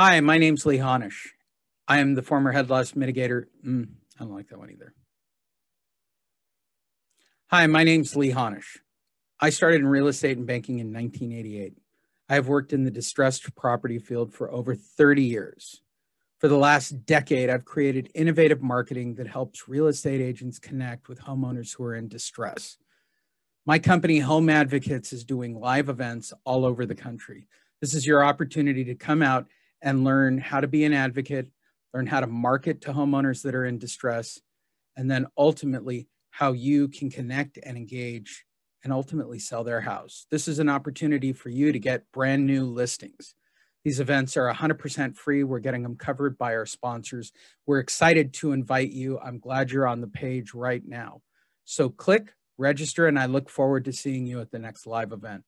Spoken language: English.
Hi, my name's Lee Honish. I am the former head loss mitigator. Mm, I don't like that one either. Hi, my name's Lee Honish. I started in real estate and banking in 1988. I have worked in the distressed property field for over 30 years. For the last decade, I've created innovative marketing that helps real estate agents connect with homeowners who are in distress. My company, Home Advocates, is doing live events all over the country. This is your opportunity to come out and learn how to be an advocate, learn how to market to homeowners that are in distress, and then ultimately how you can connect and engage and ultimately sell their house. This is an opportunity for you to get brand new listings. These events are 100% free. We're getting them covered by our sponsors. We're excited to invite you. I'm glad you're on the page right now. So click register, and I look forward to seeing you at the next live event.